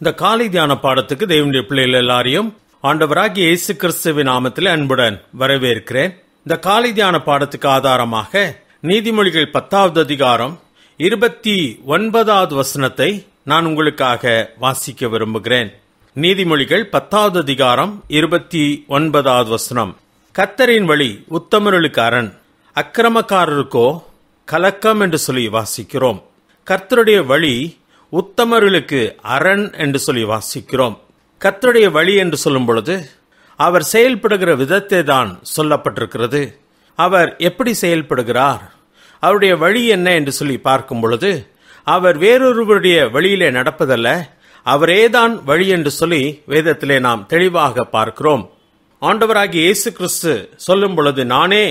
இந்த காலை தியான பாடத்துக்கு தேவனுடைய பிள்ளைகள் எல்லாரையும் ஆண்டவராகிய இயேசு கிறிஸ்துவின் நாமத்தில் அன்புடன் வரவேற்கிறேன். இந்த காலை தியான பாடத்துக்கு ஆதாரமாக நீதிமொழிகள் பத்தாவது அதிகாரம் இருபத்தி ஒன்பதாவது வசனத்தை நான் உங்களுக்காக வாசிக்க விரும்புகிறேன். நீதிமொழிகள் பத்தாவது அதிகாரம் இருபத்தி ஒன்பதாவது வசனம். கத்தரின் வழி உத்தமர்களுக்கு அரண் அக்கிரமக்காரருக்கோ கலக்கம் என்று சொல்லி வாசிக்கிறோம். கர்த்தருடைய வழி உத்தமர்களுக்கு அரண் என்று சொல்லி வாசிக்கிறோம். கத்தருடைய வழி என்று சொல்லும் பொழுது அவர் செயல்படுகிற விதத்தை தான் சொல்லப்பட்டிருக்கிறது. அவர் எப்படி செயல்படுகிறார்? அவருடைய வழி என்ன என்று சொல்லி பார்க்கும் பொழுது அவர் வேறொருவருடைய வழியிலே நடப்பதல்ல அவரேதான் வழி என்று சொல்லி வேதத்திலே நாம் தெளிவாக பார்க்கிறோம். ஆண்டவராகிய இயேசு கிறிஸ்து சொல்லும் பொழுது நானே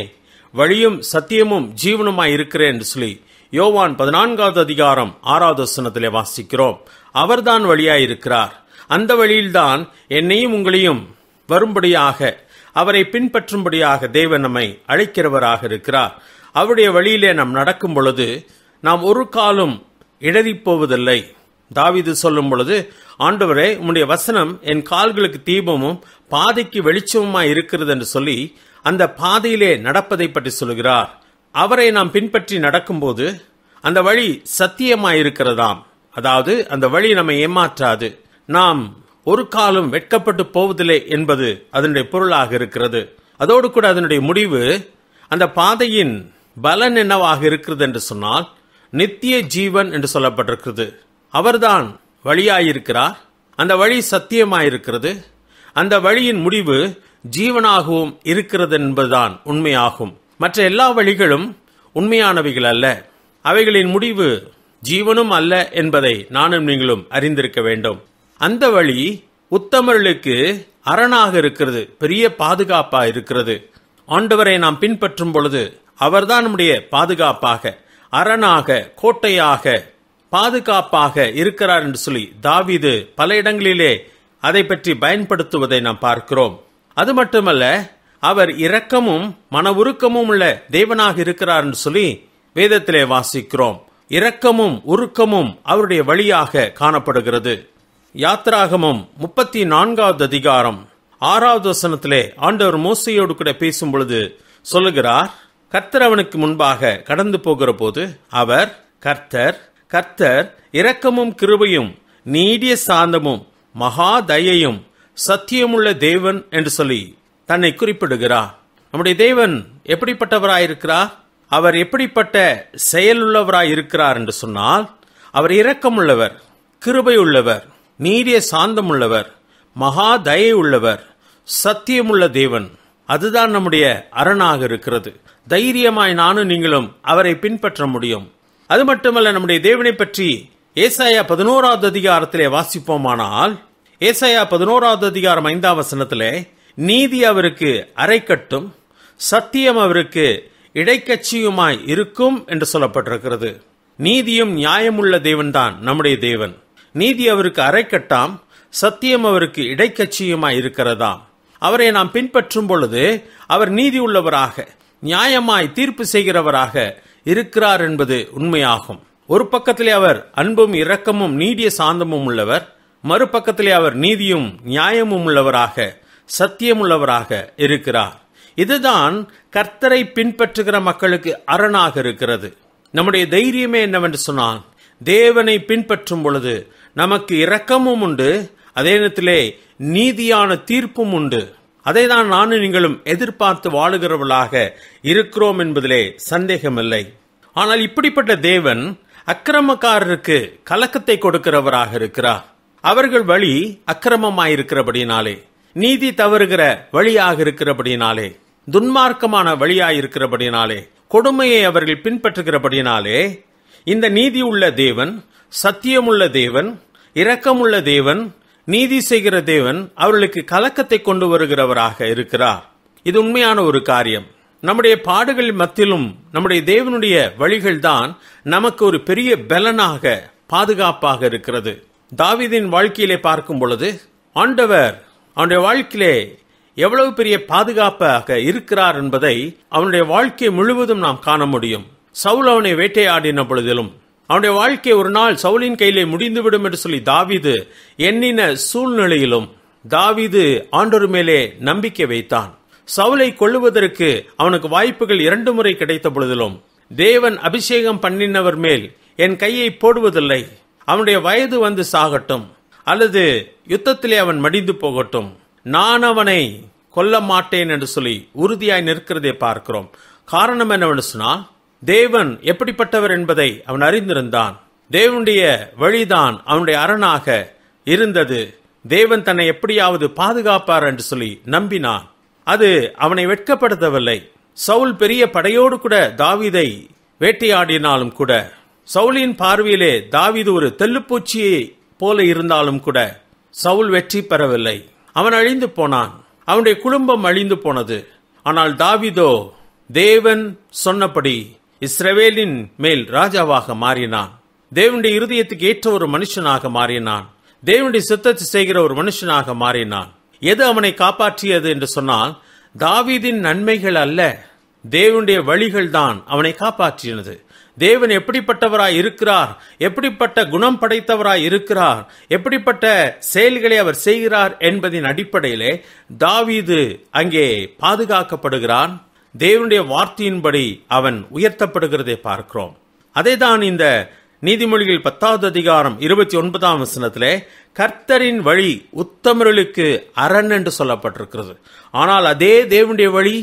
வழியும் சத்தியமும் ஜீவனுமாய் இருக்கிறேன் என்று சொல்லி யோவான் பதினான்காவது அதிகாரம் ஆறாவது வசனத்திலே வாசிக்கிறோம். அவர்தான் வழியாயிருக்கிறார். அந்த வழியில்தான் என்னையும் உங்களையும் வரும்படியாக அவரை பின்பற்றும்படியாக தேவன் நம்மை அழைக்கிறவராக இருக்கிறார். அவருடைய வழியிலே நாம் நடக்கும் பொழுது நாம் ஒரு காலும் இடறிப் போவதில்லை தாவிது சொல்லும் பொழுது ஆண்டவரே உம்முடைய வசனம் என் கால்களுக்கு தீபமும் பாதைக்கு வெளிச்சமுமாய் இருக்கிறது என்று சொல்லி அந்த பாதையிலே நடப்பதை பற்றி சொல்கிறார். அவரை நாம் பின்பற்றி நடக்கும்போது அந்த வழி சத்தியமாய் இருக்கிறதாம் அதாவது அந்த வழி நம்மை ஏமாற்றாது. நாம் ஒரு காலம் வெட்கப்பட்டு போவதில்லை என்பது அதனுடைய பொருளாக இருக்கிறது. அதோடு கூட அதனுடைய முடிவு அந்த பாதையின் பலன் என்னவாக இருக்கிறது என்று சொன்னால் நித்திய ஜீவன் என்று சொல்லப்பட்டிருக்கிறது. அவர்தான் வழியாயிருக்கிறார். அந்த வழி சத்தியமாயிருக்கிறது. அந்த வழியின் முடிவு ஜீவனாகவும் இருக்கிறது என்பதுதான் உண்மையாகும். மற்ற எல்லா வழிகளும் உண்மையானவைகள் அல்ல. அவைகளின் முடிவு ஜீவனும் அல்ல என்பதை நானும் நீங்களும் அறிந்திருக்க வேண்டும். அந்த வழி உத்தமர்களுக்கு அரணாக இருக்கிறது பெரிய பாதுகாப்பா இருக்கிறது. ஆண்டவரை நாம் பின்பற்றும் பொழுது அவர்தான் நம்முடைய பாதுகாப்பாக அரணாக கோட்டையாக பாதுகாப்பாக இருக்கிறார் என்று சொல்லி தாவிது பல இடங்களிலே அதை பற்றி பயன்படுத்துவதை நாம் பார்க்கிறோம். அது மட்டுமல்ல அவர் இரக்கமும் மன உருக்கமும் உள்ள தேவனாக இருக்கிறார் என்று சொல்லி வேதத்திலே வாசிக்கிறோம். இரக்கமும் உருக்கமும் அவருடைய வழியாக காணப்படுகிறது. யாத்ராகமும் முப்பத்தி நான்காவது அதிகாரம். ஆறாவது வசனத்திலே ஆண்டவர் மோசையோடு கூட பேசும் பொழுது சொல்லுகிறார் கர்த்தர் அவனுக்கு முன்பாக கடந்து போகிற போது அவர் கர்த்தர் கர்த்தர் இரக்கமும் கிருபையும் நீடிய சாந்தமும் மகா தயையும் சத்தியமுள்ள தேவன் என்று சொல்லி தன்னை குறிப்பிடுகிறார். நம்முடைய தேவன் எப்படிப்பட்டவராயிருக்கிறார்? அவர் எப்படிப்பட்ட செயலுள்ளவராய் இருக்கிறார் என்று சொன்னால் அவர் இரக்கமுள்ளவர் கிருபை உள்ளவர் நீரிய சாந்தம் உள்ளவர் மகா தயை உள்ளவர் சத்தியமுள்ள தேவன். அதுதான் நம்முடைய அரணாக இருக்கிறது. தைரியமாய் நானும் நீங்களும் அவரை பின்பற்ற முடியும். அது மட்டுமல்ல நம்முடைய தேவனை பற்றி ஏசாயா பதினோராவது அதிகாரத்திலே வாசிப்போமானால் ஏசாயா பதினோராவது அதிகாரம் ஐந்தாம் வசனத்திலே நீதி அவருக்கு அரைக்கட்டும் சத்தியம் அவருக்கு இடைக்கட்சியுமாய் இருக்கும் என்று சொல்லப்பட்டிருக்கிறது. நீதியும் நியாயமுள்ள தேவன்தான் நம்முடைய தேவன். நீதி அவருக்கு அரைக்கட்டாம் சத்தியம் அவருக்கு இடைக்கட்சியுமாய் இருக்கிறதாம். அவரை நாம் பின்பற்றும் பொழுது அவர் நீதி உள்ளவராக நியாயமாய் தீர்ப்பு செய்கிறவராக இருக்கிறார் என்பது உண்மையாகும். ஒரு பக்கத்திலே அவர் அன்பும் இரக்கமும் நீடிய சாந்தமும் உள்ளவர் மறுபக்கத்திலே அவர் நீதியும் நியாயமும் உள்ளவராக சத்தியமுள்ளவராக இருக்கிறார். இதுதான் கர்த்தரை பின்பற்றுகிற மக்களுக்கு அரணாக இருக்கிறது. நம்முடைய தைரியமே என்னவென்று சொன்னால் தேவனை பின்பற்றும் பொழுது நமக்கு இரக்கமும் உண்டு அதே நேரத்திலே நீதியான தீர்ப்பும் உண்டு. அதை தான் நானும் நீங்களும் எதிர்பார்த்து வாழுகிறவர்களாக இருக்கிறோம் என்பதிலே சந்தேகமில்லை. ஆனால் இப்படிப்பட்ட தேவன் அக்கிரமக்காரருக்கு கலக்கத்தை கொடுக்கிறவராக இருக்கிறார். அவர்கள் வழி அக்கிரமமாயிருக்கிறபடினாலே நீதி தவறுகிற வழியாக இருக்கிறபடினாலே துன்மார்க்கமான வழியாய் இருக்கிறபடினாலே கொடுமையை அவர்கள் பின்பற்றுகிறபடினாலே இந்த நீதி உள்ள தேவன் சத்தியமுள்ள தேவன் இரக்கமுள்ள தேவன் நீதி செய்கிற தேவன் அவர்களுக்கு கலக்கத்தை கொண்டு வருகிறவராக இருக்கிறார். இது உண்மையான ஒரு காரியம். நம்முடைய பாடுகள் மத்தியிலும் நம்முடைய தேவனுடைய வழிகள் தான் நமக்கு ஒரு பெரிய பலனாக பாதுகாப்பாக இருக்கிறது. தாவிதின் வாழ்க்கையிலே பார்க்கும் பொழுது ஆண்டவர் அவனுடைய வாழ்க்கையிலே எவ்வளவு பெரிய பாதுகாப்பாக இருக்கிறார் என்பதை அவனுடைய வாழ்க்கை முழுவதும் நாம் காண முடியும். சவுல் அவனை வேட்டையாடின பொழுதிலும் அவனுடைய வாழ்க்கை ஒரு நாள் சவுலின் கையிலே முடிந்துவிடும் என்று சொல்லி தாவிது எண்ணின சூழ்நிலையிலும் தாவிது ஆண்டோர் மேலே நம்பிக்கை வைத்தான். சவுலை கொள்ளுவதற்கு அவனுக்கு வாய்ப்புகள் இரண்டு முறை கிடைத்த பொழுதிலும் தேவன் அபிஷேகம் பண்ணினவர் மேல் என் கையை போடுவதில்லை அவனுடைய வயது வந்து சாகட்டும். அல்லது யுத்தத்திலே அவன் மடிந்து போகட்டும். நான் அவனை கொல்ல மாட்டேன் என்று சொல்லி உறுதியாய் நிற்கிறதை பார்க்கிறோம். காரணம் என்னவென்று சொன்னால் தேவன் எப்படிப்பட்டவர் என்பதை அவன் அறிந்திருந்தான். தேவனுடைய வழிதான் அவனுடைய அரணாக இருந்தது. தேவன் தன்னை எப்படியாவது பாதுகாப்பார் என்று சொல்லி நம்பினான். அது அவனை வெட்கப்படுத்தவில்லை. சவுல் பெரிய படையோடு கூட தாவீதை வேட்டையாடினாலும் கூட சவுலின் பார்வையிலே தாவிது ஒரு தெல்லுப்பூச்சியை போல இருந்தாலும் கூட சவுல் வெற்றி பெறவில்லை. அவன் அழிந்து போனான். அவனுடைய குடும்பம் அழிந்து போனது. ஆனால் தாவிதோ தேவன் சொன்னபடி இஸ்ரவேலின் மேல் ராஜாவாக மாறினான். தேவனுடைய இருதயத்துக்கு ஏற்ற ஒரு மனுஷனாக மாறினான். தேவனுடைய சித்தத்தை செய்கிற ஒரு மனுஷனாக மாறினான். எது அவனை காப்பாற்றியது என்று சொன்னால் தாவீதின் நன்மைகள் அல்ல தேவனுடைய வழிகள் தான் அவனை காப்பாற்றினது. தேவன் எப்படிப்பட்டவராய் இருக்கிறார்? எப்படிப்பட்ட குணம் படைத்தவராய் இருக்கிறார்? எப்படிப்பட்ட செயல்களை அவர் செய்கிறார் என்பதின் அடிப்படையிலே தாவீது அங்கே பாதுகாக்கப்படுகிறான். தேவனுடைய வார்த்தையின்படி அவன் உயர்த்தப்படுகிறதை பார்க்கிறோம். அதேதான் இந்த நீதிமொழிகள் பத்தாவது அதிகாரம் இருபத்தி ஒன்பதாம் வசனத்திலே கர்த்தரின் வழி உத்தமர்களுக்கு அரண் என்று சொல்லப்பட்டிருக்கிறது. ஆனால் அதே தேவனுடைய வழி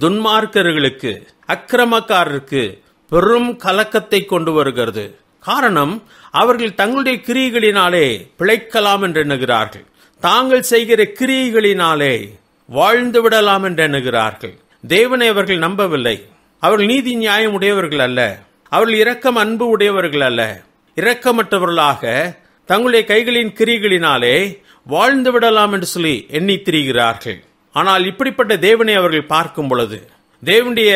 துன்மார்க்கர்களுக்கு அக்கிரமக்காரருக்கு பெரும் கலக்கத்தை கொண்டு வருகிறது. காரணம் அவர்கள் தங்களுடைய கிரியைகளினாலே பிழைக்கலாம் என்று எண்ணுகிறார்கள். தாங்கள் செய்கிற கிரியைகளினாலே வாழ்ந்து விடலாம் என்று எண்ணுகிறார்கள். தேவனை அவர்கள் நம்பவில்லை. அவர்கள் நீதி நியாயம் உடையவர்கள் அல்ல. அவர்கள் இரக்கம் அன்பு உடையவர்கள் அல்ல. இரக்கமற்றவர்களாக தங்களுடைய கைகளின் கிரிகளினாலே வாழ்ந்து விடலாம் என்று சொல்லி எண்ணி திரிகிறார்கள் ஆனால் இப்படிப்பட்ட தேவனை அவர்கள் பார்க்கும் பொழுது தேவனுடைய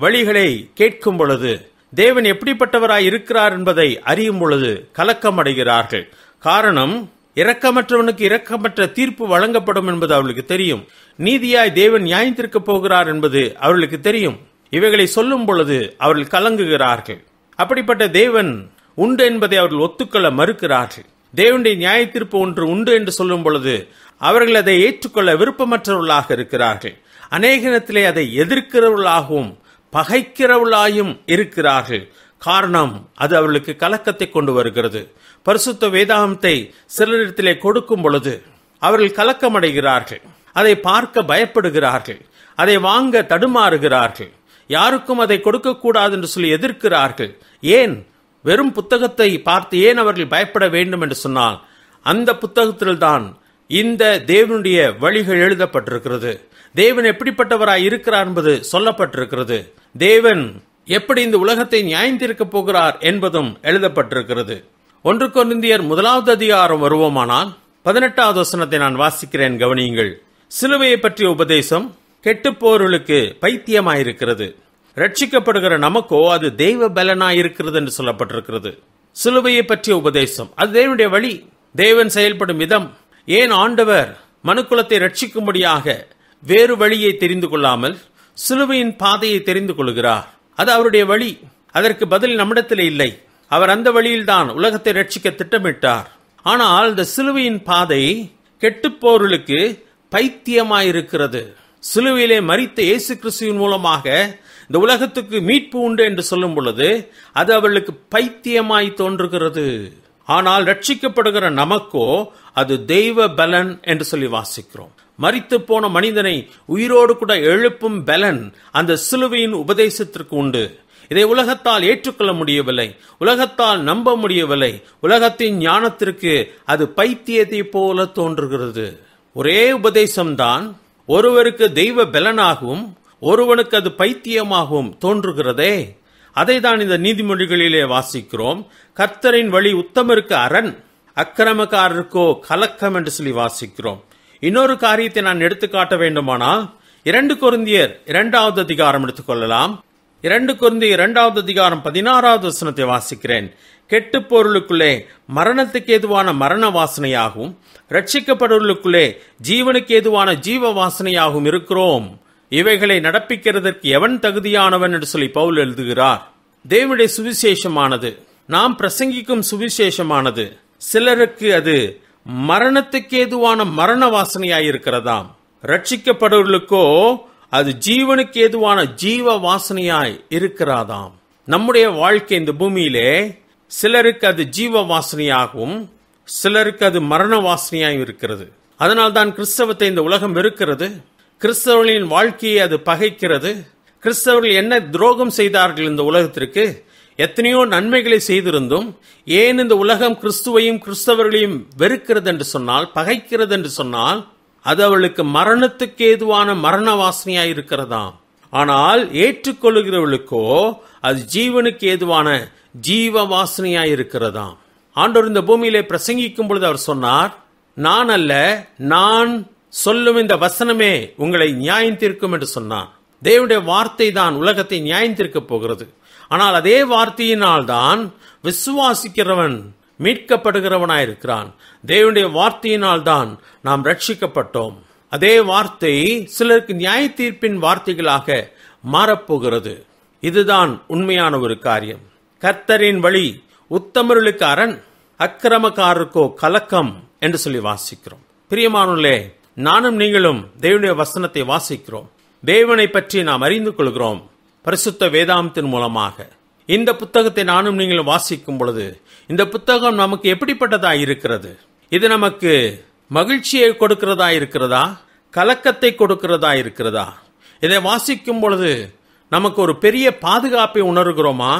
வழிகளை கேட்கும் பொழுது தேவன் எப்படிப்பட்டவராய் இருக்கிறார் என்பதை அறியும் பொழுது கலக்கம் அடைகிறார்கள். காரணம் இரக்கமற்றவனுக்கு இரக்கமற்ற தீர்ப்பு வழங்கப்படும் என்பது அவர்களுக்கு தெரியும். நீதியாய் தேவன் நியாயத்திற்கு போகிறார் என்பது அவர்களுக்கு தெரியும். இவைகளை சொல்லும் பொழுது அவர்கள் கலங்குகிறார்கள். அப்படிப்பட்ட தேவன் உண்டு என்பதை அவர்கள் ஒத்துக்கொள்ள மறுக்கிறார்கள். தேவனுடைய நியாயத்திற்பு ஒன்று உண்டு என்று சொல்லும் பொழுது அவர்கள் அதை ஏற்றுக்கொள்ள விருப்பமற்றவர்களாக இருக்கிறார்கள். அநேகத்திலே அதை எதிர்க்கிறவர்களாகவும் பகைக்கிறவர்களாயும் இருக்கிறார்கள். காரணம் அது அவர்களுக்கு கலக்கத்தை கொண்டு வருகிறது. பரிசுத்த வேதாந்தத்தை சிலரிடத்திலே கொடுக்கும் பொழுது அவர்கள் கலக்கமடைகிறார்கள். அதை பார்க்க பயப்படுகிறார்கள். அதை வாங்க தடுமாறுகிறார்கள். யாருக்கும் அதை கொடுக்கக்கூடாது என்று சொல்லி எதிர்க்கிறார்கள். ஏன்? வெறும் புத்தகத்தை பார்த்து ஏன் அவர்கள் பயப்பட வேண்டும் என்று சொன்னால் அந்த புத்தகத்தில்தான் இந்த தேவனுடைய வழிகள் எழுதப்பட்டிருக்கிறது. தேவன் எப்படிப்பட்டவராய் இருக்கிறார் என்பது சொல்லப்பட்டிருக்கிறது. தேவன் எப்படி இந்த உலகத்தை நியாயந்திருக்க போகிறார் என்பதும் எழுதப்பட்டிருக்கிறது. ஒன்று கொரிந்தியர் முதலாவது அதிகாரம் வருவோமானால் பதினெட்டாவது வசனத்தை நான் வாசிக்கிறேன் கவனியுங்கள். சிலுவையை பற்றிய உபதேசம் கெட்டுப்போர்களுக்கு பைத்தியமாயிருக்கிறது. ரட்சிக்கப்படுகிற நமக்கோ அது தெய்வ பலனாயிருக்கிறது என்று சொல்லப்பட்டிருக்கிறது. சிலுவையை பற்றிய உபதேசம். அது தேவனுடைய வழி. தேவன் செயல்படும் விதம். ஏன் ஆண்டவர் மனுக்குலத்தை ரட்சிக்கும்படியாக வேறு வழியை தெரிந்து கொள்ளாமல் சிலுவையின் பாதையை தெரிந்து கொள்கிறார். அது அவருடைய வழி. அதற்கு பதில் நம்மிடத்தில் இல்லை. அவர் அந்த வழியில்தான் உலகத்தை ரட்சிக்க திட்டமிட்டார். ஆனால் இந்த சிலுவையின் பாதை கெட்டுப்போர்களுக்கு பைத்தியமாயிருக்கிறது. சிலுவையிலே மறித்த இயேசு கிறிஸ்துவின் மூலமாக இந்த உலகத்துக்கு மீட்பு உண்டு என்று சொல்லும் பொழுது அது அவர்களுக்கு பைத்தியமாய் தோன்றுகிறது. ஆனால் ரட்சிக்கப்படுகிற நமக்கோ அது தெய்வ பலன் என்று சொல்லி வாசிக்கிறோம். மறித்து போன மனிதனை உயிரோடு கூட எழுப்பும் பலன் அந்த சிலுவையின் உபதேசத்திற்கு உண்டு. இதை உலகத்தால் ஏற்றுக்கொள்ள முடியவில்லை. உலகத்தால் நம்ப முடியவில்லை. உலகத்தின் ஞானத்திற்கு அது பைத்தியத்தை போல தோன்றுகிறது. ஒரே உபதேசம்தான் ஒருவருக்கு தெய்வ பலனாகவும் ஒருவனுக்கு அது பைத்தியமாகவும் தோன்றுகிறதே. அதை தான் இந்த நீதிமொழிகளிலே வாசிக்கிறோம். கர்த்தரின் வழி உத்தமருக்கு அரண் அக்கிரமக்காரருக்கோ கலக்கம் என்று சொல்லி வாசிக்கிறோம். இன்னொரு காரியத்தை நான் எடுத்துக்காட்ட வேண்டுமானால் இரண்டு கொருந்தியர் இரண்டாவது அதிகாரம் எடுத்துக்கொள்ளலாம் இரண்டு குருந்தியர் இரண்டாவது அதிகாரம் பதினாறாவது வசனத்தை வாசிக்கிறேன். கெட்டு பொருளுக்குள்ளே மரணத்துக்கு ஏதுவான மரண வாசனையாகவும் ரட்சிக்கப்படுவர்களுக்குள்ளே ஜீவனுக்கு ஏதுவான ஜீவ வாசனையாகவும் இருக்கிறோம். இவைகளை நடப்பிக்கிறதற்கு எவன் தகுதியானவன் என்று சொல்லி பவுல் எழுதுகிறார். தேவனுடைய சுவிசேஷமானது. நாம் பிரசங்கிக்கும் சுவிசேஷமானது. சிலருக்கு அது மரணத்துக்கு ஏதுவான மரண வாசனையாய் இருக்கிறதாம் ரட்சிக்கப்படுவர்களுக்கோ அது ஜீவனுக்கு ஏதுவான ஜீவ வாசனையாய் இருக்கிறதாம். நம்முடைய வாழ்க்கை இந்த பூமியிலே சிலருக்கு அது ஜீவ வாசனையாகவும் சிலருக்கு அது மரண வாசனையாகவும் இருக்கிறது. அதனால் தான் கிறிஸ்தவத்தை இந்த உலகம் வெறுக்கிறது. கிறிஸ்தவர்களின் வாழ்க்கையை அது பகைக்கிறது. கிறிஸ்தவர்கள் என்ன துரோகம் செய்தார்கள் இந்த உலகத்திற்கு? எத்தனையோ நன்மைகளை செய்திருந்தும் ஏன் இந்த உலகம் கிறிஸ்துவையும் கிறிஸ்தவர்களையும் வெறுக்கிறது என்று சொன்னால் பகைக்கிறது என்று சொன்னால் அது அவளுக்கு மரணத்துக்கு ஏதுவான மரண வாசனையாய் இருக்கிறதாம். ஆனால் ஏற்றுக்கொள்கிறவளுக்கோ அது ஜீவனுக்கு ஏதுவான ஜீவ வாசனையாய் இருக்கிறதாம். ஆண்டவர் இந்த பூமியிலே பிரசங்கிக்கும் பொழுது அவர் சொன்னார் நான் அல்ல நான் சொல்லும் இந்த வசனமே உங்களை நியாயம் தீர்க்கும் என்று சொன்னார். தேவனுடைய வார்த்தை தான் உலகத்தை நியாயம் தீர்க்கப் போகிறது. ஆனால் அதே வார்த்தையினால் தான் விசுவாசிக்கிறவன் மீட்கப்படுகிறவனாயிருக்கிறான். தேவனுடைய வார்த்தையினால் தான் நாம் ரட்சிக்கப்பட்டோம் அதே வார்த்தை சிலருக்கு நியாய தீர்ப்பின் வார்த்தைகளாக மாறப்போகிறது. இதுதான் உண்மையான ஒரு காரியம். கர்த்தரின் வழி உத்தமர்களுக்கு அரண் அக்கிரமக்காரருக்கோ கலக்கம் என்று சொல்லி வாசிக்கிறோம். பிரியமானுள்ளே நானும் நீங்களும் தேவனுடைய வசனத்தை வாசிக்கிறோம். தேவனை பற்றி நாம் அறிந்து கொள்கிறோம். பரிசுத்த வேதாந்தத்தின் மூலமாக. இந்த புத்தகத்தை நானும் நீங்களும் வாசிக்கும் பொழுது இந்த புத்தகம் நமக்கு எப்படிப்பட்டதா இருக்கிறது? இது நமக்கு மகிழ்ச்சியை கொடுக்கிறதா இருக்கிறதா? கலக்கத்தை கொடுக்கிறதா இருக்கிறதா? இதை வாசிக்கும் பொழுது நமக்கு ஒரு பெரிய பாதுகாப்பை உணர்கிறோமா?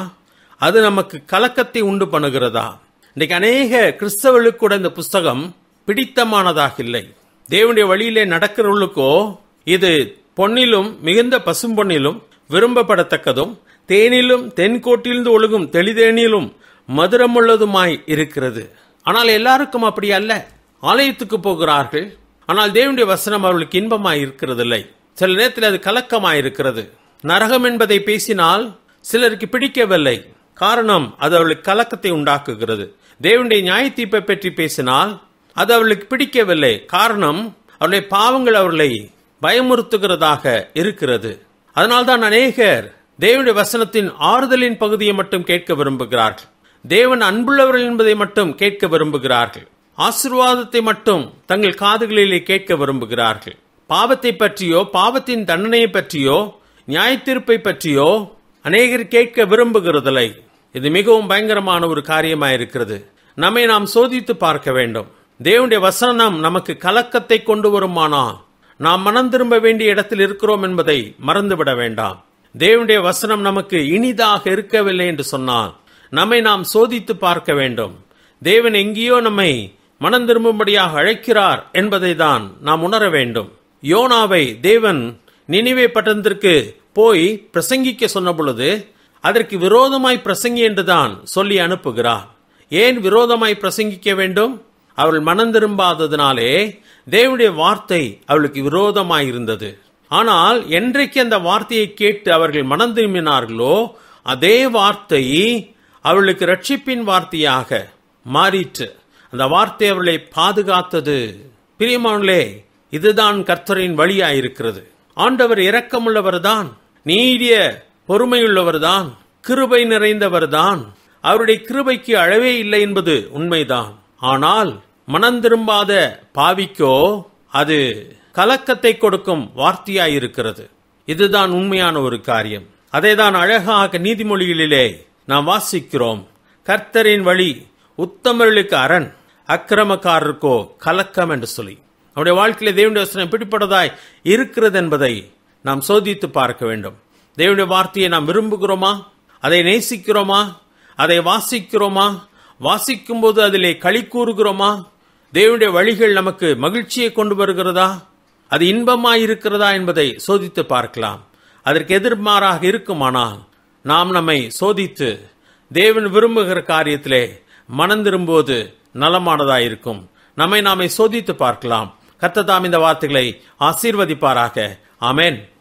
அது நமக்கு கலக்கத்தை உண்டு பண்ணுகிறதா? இன்றைக்கு அநேக கிறிஸ்தவர்களுக்கு கூட இந்த புஸ்தகம் பிடித்தமானதாக இல்லை. தேவனுடைய வழியிலே நடக்கிறவர்களுக்கோ இது பொன்னிலும் மிகுந்த பசும்பொன்னிலும் விரும்பப்படத்தக்கதும் தேனிலும் தென்கோட்டிலிருந்து ஒழுகும் தெளிதேனிலும் மதுரமுள்ளதுமாய் இருக்கிறது. ஆனால் எல்லாருக்கும் அப்படி அல்ல. ஆலயத்துக்கு போகிறார்கள். ஆனால் தேவனுடைய வசனம் அவர்களுக்கு இன்பமாய் இருக்கிறதில்லை. சில நேரத்தில் அது கலக்கமாய் இருக்கிறது. நரகம் என்பதை பேசினால் சிலருக்கு பிடிக்கவில்லை. காரணம் அது அவளுக்கு கலக்கத்தை உண்டாக்குகிறது. தேவனுடைய நியாய தீர்ப்பை பற்றி பேசினால் அது அவளுக்கு பிடிக்கவில்லை. காரணம் அவருடைய பாவங்கள் அவர்களை பயமுறுத்துகிறதாக இருக்கிறது. அதனால்தான் அநேகர் தேவனுடைய வசனத்தின் ஆறுதலின் பகுதியை மட்டும் கேட்க விரும்புகிறார்கள். தேவன் அன்புள்ளவர்கள் என்பதை மட்டும் கேட்க விரும்புகிறார்கள். ஆசிர்வாதத்தை மட்டும் தங்கள் காதுகளிலே கேட்க விரும்புகிறார்கள். பாவத்தை பற்றியோ பாவத்தின் தண்டனையை பற்றியோ நியாயத்தீர்ப்பை பற்றியோ அநேகர் கேட்க விரும்புகிறதில்லை. இது மிகவும் பயங்கரமான ஒரு காரியமாயிருக்கிறது. நம்மை நாம் சோதித்து பார்க்க வேண்டும். தேவனுடைய வசனம் நமக்கு கலக்கத்தை கொண்டு வருமானால் நாம் மனம் திரும்ப வேண்டிய இடத்தில் இருக்கிறோம் என்பதை மறந்துவிட வேண்டாம். தேவனுடைய வசனம் நமக்கு இனிதாக இருக்கவில்லை என்று சொன்னால் நம்மை நாம் சோதித்து பார்க்க வேண்டும். தேவன் எங்கேயோ நம்மை மனம் திரும்பும்படியாக அழைக்கிறார் என்பதை தான் நாம் உணர வேண்டும். யோனாவை தேவன் நினைவே பட்டணத்திற்கு போய் பிரசங்கிக்க சொன்ன பொழுது அதற்கு விரோதமாய் பிரசங்கி என்றுதான் சொல்லி அனுப்புகிறார். ஏன் விரோதமாய் பிரசங்கிக்க வேண்டும்? அவள் மனம் திரும்பாததினாலே தேவனுடைய வார்த்தை அவளுக்கு விரோதமாயிருந்தது. ஆனால் என்றைக்கு அந்த வார்த்தையை கேட்டு அவர்கள் மனம் திரும்பினார்களோ அதே வார்த்தை அவளுக்கு ரட்சிப்பின் வார்த்தையாக மாறிற்று. அந்த வார்த்தை அவர்களை பாதுகாத்தது. பிரியமானே இதுதான் கர்த்தரின் வழியாயிருக்கிறது. ஆண்டவர் இரக்கமுள்ளவர்தான் நீடிய பொறுமையுள்ளவர்தான் கிருபை நிறைந்தவர்தான். அவருடைய கிருபைக்கு அளவே இல்லை என்பது உண்மைதான். ஆனால் மனம் திரும்பாத பாவிக்கோ அது கலக்கத்தை கொடுக்கும் வார்த்தையாயிருக்கிறது. இதுதான் உண்மையான ஒரு காரியம். அதைதான் அழகாக நீதிமொழிகளிலே நாம் வாசிக்கிறோம். கர்த்தரின் வழி உத்தமர்களுக்கு அரண் அக்கிரமக்காரருக்கோ கலக்கம் என்று சொல்லி. அவருடைய வாழ்க்கையில தேவனுடைய வசனம் பிடிப்படதாய் இருக்கிறது என்பதை நாம் சோதித்து பார்க்க வேண்டும். தேவனுடைய வார்த்தையை நாம் விரும்புகிறோமா? அதை நேசிக்கிறோமா? அதை வாசிக்கிறோமா? வாசிக்கும் போது அதிலே களி கூறுகிறோமா? தேவனுடைய வழிகள் நமக்கு மகிழ்ச்சியை கொண்டு வருகிறதா? அது இன்பமாய் இருக்கிறதா என்பதை சோதித்து பார்க்கலாம். அதற்கு எதிர்மாறாக இருக்குமானால் நாம் நம்மை சோதித்து தேவன் விரும்புகிற காரியத்திலே மனம் திரும்புவது நலமானதாயிருக்கும். நம்மை நாமே சோதித்து பார்க்கலாம். கத்ததாம் இந்த வார்த்தைகளை ஆசீர்வதிப்பாராக. ஆமேன்.